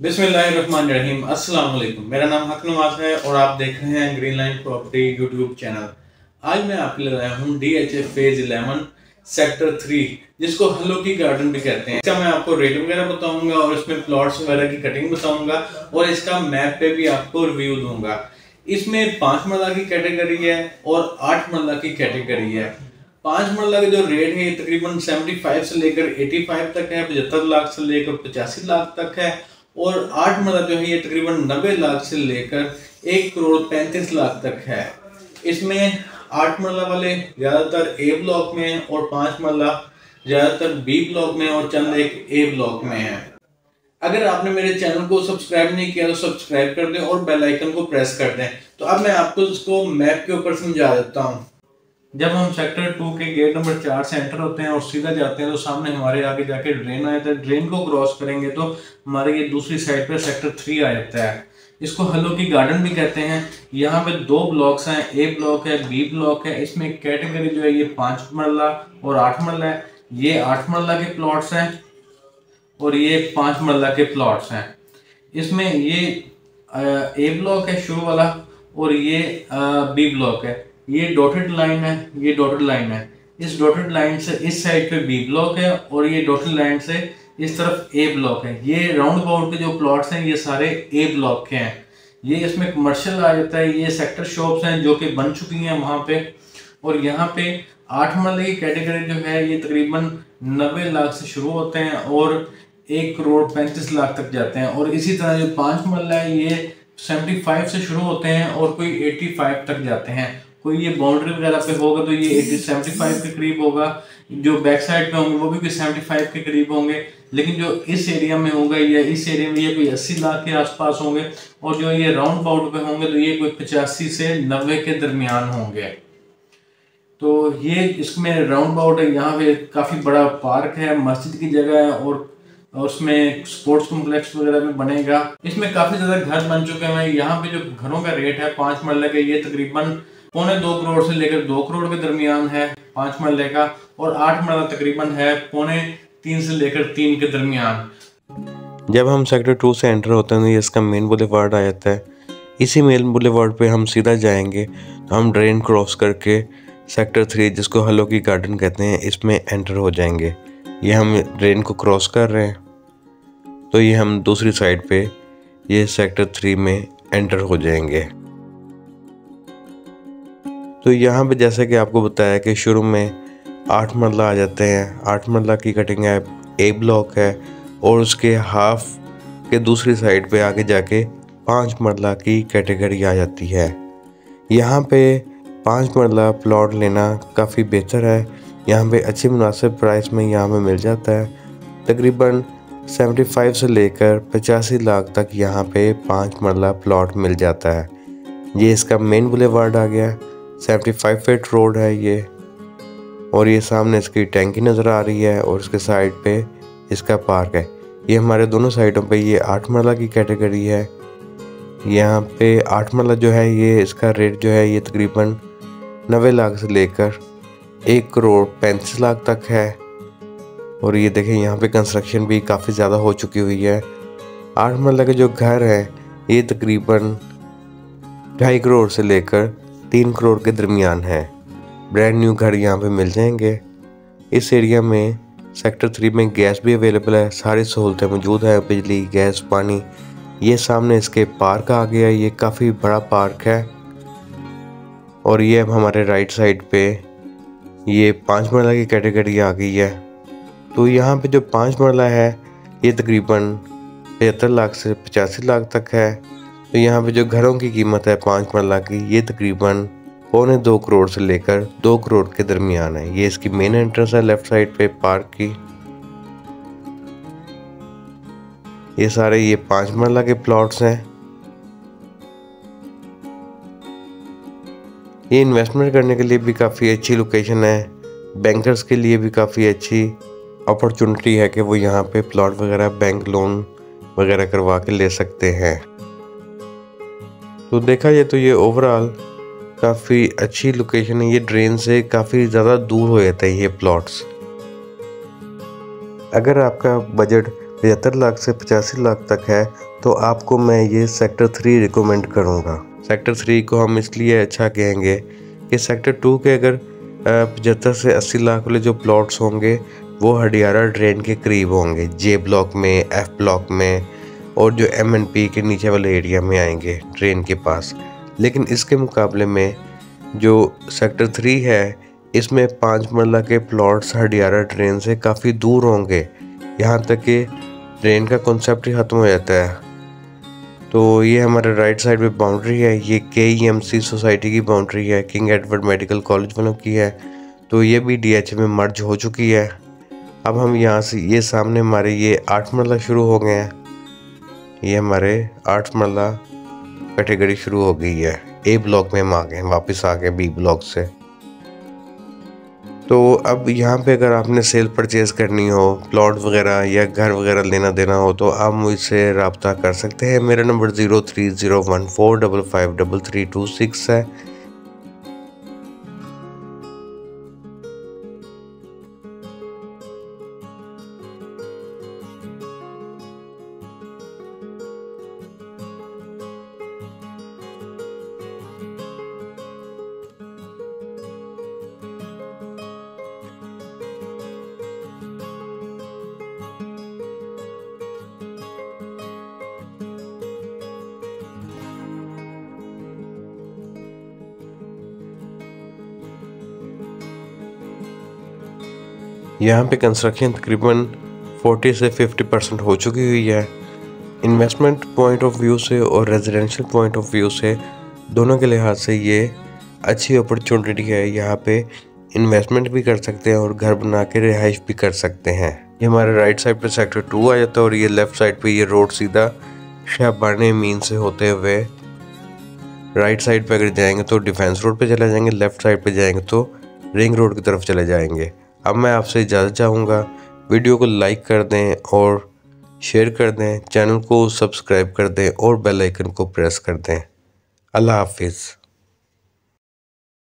बिस्मिल्लाहिर्रहमानिर्रहीम। अस्सलाम वालेकुम मेरा नाम हक नवाज़ है और आप देख रहे हैं green line property YouTube channel. आज मैं आपके लिए लाया हूँ D H F phase eleven sector three जिसको हलो की गार्डन भी कहते हैं। इसका मैं आपको रेट वगैरह बताऊँगा और इसमें प्लॉट्स वगैरह की कटिंग बताऊँगा और इसका मैप पे भी आपको रिव्यू दूँगा। इसमें पाँच मरला की कैटेगरी है और आठ मरला की कैटेगरी है। पाँच मरला का जो रेट है तकरीबन 75 से लेकर 85 तक है, पचहत्तर लाख से लेकर पचासी लाख तक है और आठ मरला जो है, ये तकरीबन नब्बे लाख से लेकर एक करोड़ पैंतीस लाख तक है। इसमें आठ मरला वाले ज़्यादातर ए ब्लॉक में है और पाँच मरला ज़्यादातर बी ब्लॉक में और चंद एक ए ब्लॉक में है। अगर आपने मेरे चैनल को सब्सक्राइब नहीं किया तो सब्सक्राइब कर दें और बेल आइकन को प्रेस कर दें। तो अब मैं आपको इसको मैप के ऊपर समझा देता हूँ। जब हम सेक्टर टू के गेट नंबर चार से एंटर होते हैं और सीधा जाते हैं तो सामने हमारे आगे जाके ड्रेन आ जाता है ड्रेन को क्रॉस करेंगे तो हमारे ये दूसरी साइड पर सेक्टर थ्री आ जाता है। इसको हलो की गार्डन भी कहते हैं। यहाँ पे दो ब्लॉक्स हैं। ए ब्लॉक है बी ब्लॉक है। इसमें कैटेगरी जो है, ये पाँच मरला और आठ मरला है। ये आठ मरला के प्लॉट्स हैं और ये पाँच मरला के प्लॉट्स हैं। इसमें ये ए ब्लॉक है शुरू वाला और ये बी ब्लॉक है। ये डॉटेड लाइन है, ये डॉटेड लाइन है। इस डॉटेड लाइन से इस साइड पे बी ब्लॉक है और ये डॉटेड लाइन से इस तरफ़ ए ब्लॉक है। ये राउंड अबाउट के जो प्लॉट्स हैं, ये सारे ए ब्लॉक के हैं। ये इसमें कमर्शियल आ जाता है, ये सेक्टर शॉप्स हैं जो कि बन चुकी हैं वहाँ पे। और यहाँ पे आठ मरले की कैटेगरी जो है, ये तकरीबन नब्बे लाख से शुरू होते हैं और एक करोड़ पैंतीस लाख तक जाते हैं। और इसी तरह जो पाँच मरला है, ये सेवेंटी फाइव से शुरू होते हैं और कोई एटी फाइव तक जाते हैं। कोई ये बाउंड्री वगैरह पे होगा तो ये एटी सेवेंटी फाइव के करीब होगा। जो बैक साइड पे होंगे, वो भी कोई सेवेंटी फाइव के करीब होंगे। लेकिन जो इस एरिया में होगा, या इस एरिया में ये कोई अस्सी लाख के आसपास होंगे, और जो ये राउंड बाउट पे होंगे तो ये कोई पचासी से नब्बे के दरमियान होंगे। तो ये इसमें राउंड बाउट है, यहाँ पे काफ़ी बड़ा पार्क है, मस्जिद की जगह है, और उसमें स्पोर्ट्स कॉम्प्लेक्स वगैरह भी बनेगा। इसमें काफ़ी ज़्यादा घर बन चुके हैं। यहाँ पे जो घरों का रेट है, पाँच मरले का, ये तकरीबन पौने दो करोड़ से लेकर दो करोड़ के दरमियान है, पाँच मरले का और आठ मरला तकरीबन है, पौने तीन से लेकर तीन के दरमियान। जब हम सेक्टर टू से एंटर होते हैं तो इसका मेन बुलेवार्ड आ जाता है। इसी मेन बुलेवार्ड पे हम सीधा जाएँगे तो हम ड्रेन क्रॉस करके सेक्टर थ्री, जिसको हलो की गार्डन कहते हैं, इसमें एंटर हो जाएँगे। ये हम ड्रेन को क्रॉस कर रहे हैं। तो ये हम दूसरी साइड पे, ये सेक्टर थ्री में एंटर हो जाएँगे। तो यहाँ पे जैसे कि आपको बताया कि शुरू में आठ मरला आ जाते हैं। आठ मरला की कटिंग है ए ब्लॉक है और उसके हाफ़ के दूसरी साइड पे आगे जाके पाँच मरला की कैटेगरी आ जाती है। यहाँ पे पाँच मरला प्लॉट लेना काफ़ी बेहतर है। यहाँ पे अच्छी मुनासिब प्राइस में यहाँ पे मिल जाता है। तकरीबन 75 से लेकर पचासी लाख तक यहाँ पे पाँच मरला प्लॉट मिल जाता है। ये इसका मेन बुलेवार्ड आ गया। सेवेंटी फाइव फीट रोड है ये। और ये सामने इसकी टैंकी नज़र आ रही है और इसके साइड पे इसका पार्क है। ये हमारे दोनों साइडों पे ये आठ मरला की कैटेगरी है। यहाँ पे आठ मरला जो है ये इसका रेट जो है ये तकरीबन नबे लाख से लेकर एक करोड़ पैंतीस लाख तक है। और ये देखें, यहाँ पे कंस्ट्रक्शन भी काफ़ी ज़्यादा हो चुकी हुई है। आठ मरला के जो घर हैं, ये तकरीबन ढाई करोड़ से लेकर तीन करोड़ के दरमियान है। ब्रांड न्यू घर यहाँ पे मिल जाएँगे। इस एरिया में सेक्टर थ्री में गैस भी अवेलेबल है। सारी सहूलतें मौजूद है। बिजली गैस पानी, ये सामने इसके पार्क आ गया ये काफ़ी बड़ा पार्क है। और ये अब हमारे राइट साइड पे ये पाँच मरला की कैटेगरी आ गई है। तो यहाँ पे जो पाँच मरला है, ये तकरीबन पचहत्तर लाख से पचासी लाख तक है। तो यहाँ पे जो घरों की कीमत है पाँच मरला की, ये तकरीबन पौने दो करोड़ से लेकर दो करोड़ के दरमियान है। ये इसकी मेन एंट्रेंस है लेफ़्ट साइड पे पार्क की। ये सारे, ये पाँच मरला के प्लॉट्स हैं। ये इन्वेस्टमेंट करने के लिए भी काफ़ी अच्छी लोकेशन है। बैंकर्स के लिए भी काफ़ी अच्छी अपॉर्चुनिटी है कि वो यहाँ पे प्लॉट वगैरह बैंक लोन वगैरह करवा के ले सकते हैं। तो देखा जाए तो ये ओवरऑल काफ़ी अच्छी लोकेशन है, ये ड्रेन से काफ़ी ज़्यादा दूर हो जाता है ये प्लॉट्स अगर आपका बजट पचहत्तर लाख से पचासी लाख तक है तो आपको मैं ये सेक्टर थ्री रिकमेंड करूँगा। सेक्टर थ्री को हम इसलिए अच्छा कहेंगे कि सेक्टर टू के अगर पचहत्तर से अस्सी लाख वाले जो प्लॉट्स होंगे, वो हडियारा ड्रेन के करीब होंगे जे ब्लॉक में एफ़ ब्लॉक में और जो एम एन पी के नीचे वाले एरिया में आएँगे ट्रेन के पास। लेकिन इसके मुकाबले में जो सेक्टर थ्री है, इसमें पाँच मरला के प्लॉट्स हडियारा ट्रेन से काफ़ी दूर होंगे। यहाँ तक कि ट्रेन का कॉन्सेप्ट ही ख़त्म हो जाता है। तो ये हमारे राइट साइड पे बाउंड्री है, ये K E M C society की बाउंड्री है किंग एडवर्ड मेडिकल कॉलेज वालों की है। तो ये भी डी एच में मर्ज हो चुकी है। अब हम यहाँ से, ये सामने हमारे ये आठ मरला शुरू हो गए हैं। ये हमारे आठ मरला कैटेगरी शुरू हो गई है। ए ब्लॉक में हम आ गए वापस आ गए बी ब्लॉक से। तो अब यहाँ पे अगर आपने सेल परचेज़ करनी हो प्लॉट वगैरह या घर वगैरह लेना देना हो तो आप मुझसे रबता कर सकते हैं। मेरा number zero three zero one four double five double three two six है। यहाँ पे कंस्ट्रक्शन तकरीबन 40 से 50 परसेंट हो चुकी हुई है। इन्वेस्टमेंट पॉइंट ऑफ़ व्यू से और रेजिडेंशियल पॉइंट ऑफ़ व्यू से दोनों के लिहाज से ये अच्छी अपॉर्चुनिटी है। यहाँ पे इन्वेस्टमेंट भी कर सकते हैं और घर बना के रिहाइश भी कर सकते हैं। ये हमारे राइट साइड पे सेक्टर टू आ जाता है और ये लेफ़्ट साइड पे ये रोड सीधा शाहबान मीन से होते हुए राइट साइड पे अगर जाएँगे तो डिफेंस रोड पे चले जाएँगे लेफ़्ट साइड पे जाएँगे तो रिंग रोड की तरफ़ चले जाएँगे। अब मैं आपसे इजाज़त चाहूँगा। वीडियो को लाइक कर दें और शेयर कर दें। चैनल को सब्सक्राइब कर दें और बेल आइकन को प्रेस कर दें। अल्लाह हाफिज़।